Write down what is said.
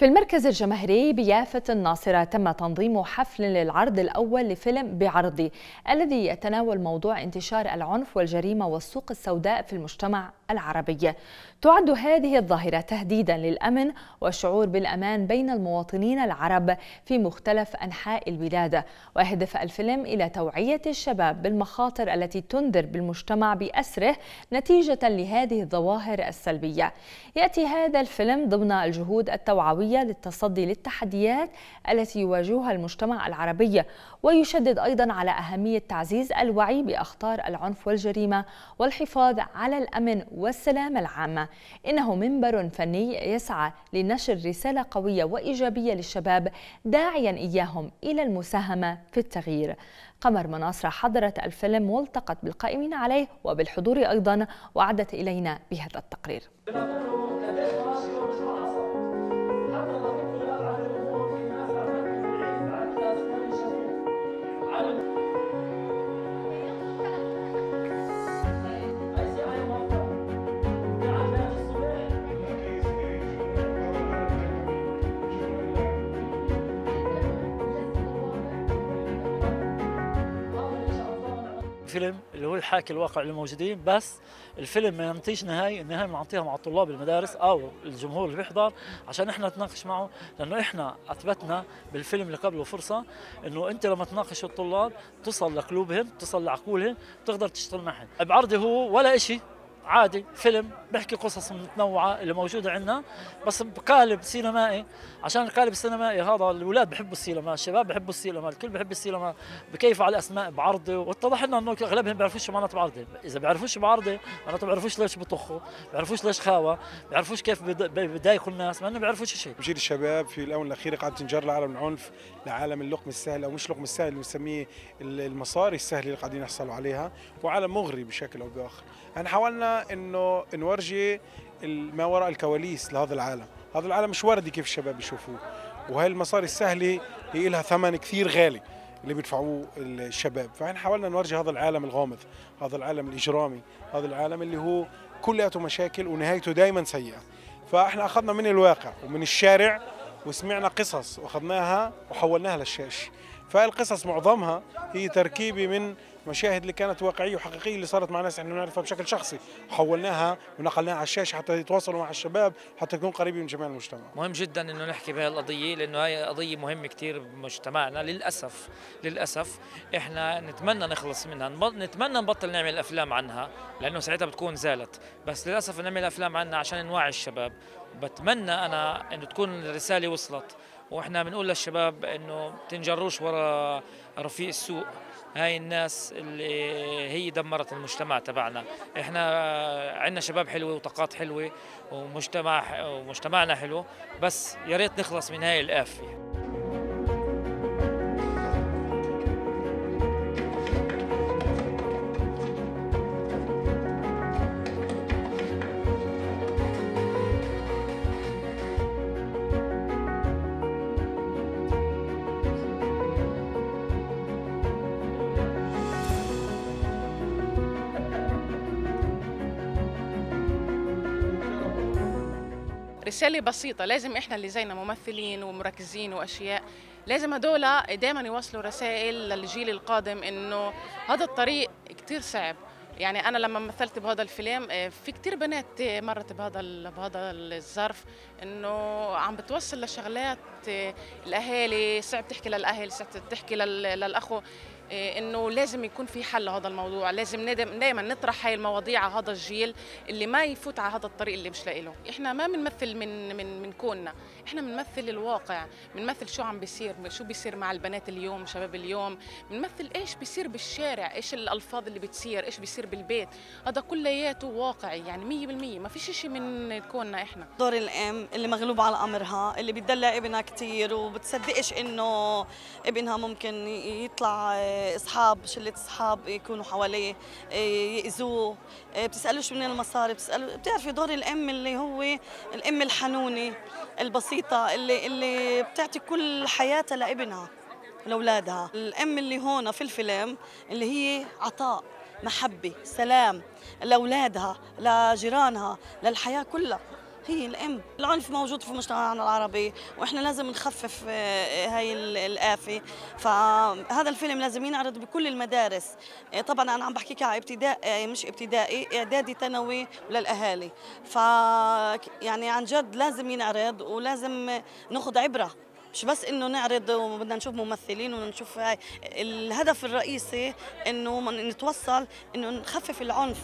في المركز الجماهيري بيافة الناصرة تم تنظيم حفل للعرض الأول لفيلم بعرضي الذي يتناول موضوع انتشار العنف والجريمة والسوق السوداء في المجتمع. العربي تعد هذه الظاهرة تهديدا للأمن والشعور بالأمان بين المواطنين العرب في مختلف أنحاء البلاد. ويهدف الفيلم إلى توعية الشباب بالمخاطر التي تنذر بالمجتمع بأسره نتيجة لهذه الظواهر السلبية. يأتي هذا الفيلم ضمن الجهود التوعوية للتصدي للتحديات التي يواجهها المجتمع العربي. ويشدد أيضا على أهمية تعزيز الوعي بأخطار العنف والجريمة والحفاظ على الأمن والسلامة العامة إنه منبر فني يسعى لنشر رسالة قوية وإيجابية للشباب داعيا إياهم إلى المساهمة في التغيير. قمر مناصرة حضرت الفيلم والتقت بالقائمين عليه وبالحضور أيضا وعدت إلينا بهذا التقرير. فيلم اللي هو يحاكي الواقع اللي موجودين بس الفيلم ما ينطيش نهاية النهاية بنعطيها مع طلاب المدارس أو الجمهور اللي بيحضر عشان إحنا نتناقش معه لأنه إحنا أثبتنا بالفيلم اللي قبله فرصة إنه أنت لما تناقش الطلاب تصل لقلوبهم تصل لعقولهم تقدر تشتغل معهم. بعرضي هو ولا شيء عادي فيلم بيحكي قصص متنوعة اللي موجودة عندنا. بس بقالب سينمائي عشان القالب السينمائي هذا الأولاد بحبوا السينما الشباب بحبوا السينما الكل بحب السينما بكيفوا على الأسماء بعرضي. واتضح لنا إنه أغلبهم بيعرفوش معناته بعرضي. إذا بيعرفوش بعرضي معناته بيعرفوش ليش بطخوا بيعرفوش ليش خاوة بيعرفوش كيف بيضايقوا الناس ما إنه بيعرفوش شيء. جيل الشباب في الاونه الاخيره قاعد تنجر لعالم العنف لعالم اللقم السهل أو مش لقم السهل اللي بنسميه المصاري السهله اللي قاعدين يحصلوا عليها وعالم مغري بشكل أو بآخر. إحنا حاولنا إنه نورجي ما وراء الكواليس لهذا العالم. هذا العالم مش وردي كيف الشباب يشوفوه. وهي المصاري السهلة هي لها ثمن كثير غالي اللي بيدفعوه الشباب. فإحنا حاولنا نورجي هذا العالم الغامض هذا العالم الإجرامي هذا العالم اللي هو كلياته مشاكل ونهايته دائما سيئة. فإحنا أخذنا من الواقع ومن الشارع وسمعنا قصص وأخذناها وحولناها للشاشه فالقصص معظمها هي تركيبه من مشاهد اللي كانت واقعية وحقيقية اللي صارت مع ناس إحنا بنعرفها بشكل شخصي. وحولناها ونقلناها على الشاشة حتى يتواصلوا مع الشباب حتى تكون قريبه من جميع المجتمع. مهم جدا إنه نحكي بهي القضية لأنه هي قضية مهمة كثير بمجتمعنا. للأسف للأسف إحنا نتمنى نخلص منها. نتمنى نبطل نعمل أفلام عنها لأنه ساعتها بتكون زالت. بس للأسف نعمل أفلام عنها عشان نوعي الشباب. بتمنى أنا إنه تكون الرسالة وصلت. وإحنا بنقول للشباب إنه تنجروش ورا رفيق السوق. هاي الناس اللي هي دمرت المجتمع تبعنا. إحنا عندنا شباب حلوة وطاقات حلوة ومجتمع ومجتمعنا حلو بس يا ريت نخلص من هاي الآفة. رسالة بسيطة لازم إحنا اللي زينا ممثلين ومركزين وأشياء. لازم هدول دائما يوصلوا رسائل للجيل القادم إنه هذا الطريق كتير صعب. يعني أنا لما مثلت بهذا الفيلم آه، في كتير بنات مرت بهذا بهذا الظرف إنه عم بتوصل لشغلات آه، الأهالي صعب تحكي للأهل صعب تحكي للأخو. إنه لازم يكون في حل لهذا الموضوع. لازم دائما نطرح هاي المواضيع على هذا الجيل اللي ما يفوت على هذا الطريق اللي مش لاقي له. إحنا ما بنمثل من من من كوننا. إحنا بنمثل الواقع. بنمثل شو عم بيصير شو بيصير مع البنات اليوم شباب اليوم. بنمثل إيش بيصير بالشارع إيش الألفاظ اللي بتصير إيش بيصير بالبيت. هذا كلياته واقعي يعني 100% ما فيش شيء من كوننا إحنا. دور الأم اللي مغلوبه على أمرها اللي بتدلع ابنها كثير وبتصدقش إنه ابنها ممكن يطلع إصحاب شلة إصحاب يكونوا حواليه يأذوه. بتسألوش من المصاري بتسالوا بتعرفي دور الأم اللي هو الأم الحنونة البسيطة اللي اللي بتعطي كل حياتها لابنها لأولادها. الأم اللي هون في الفيلم اللي هي عطاء محبة سلام لأولادها لجيرانها للحياة كلها. هي الأم. العنف موجود في مجتمعنا العربي وإحنا لازم نخفف آه، هاي ال- الآفة. فهذا الفيلم لازم ينعرض بكل المدارس. آه، طبعا أنا عم بحكي كابتداء آه، مش ابتدائي إعدادي ثانوي للاهالي ف يعني عن جد لازم ينعرض ولازم ناخذ عبرة. مش بس إنه نعرض وبدنا نشوف ممثلين ونشوف هاي. الهدف الرئيسي إنه نتوصل إنه نخفف العنف.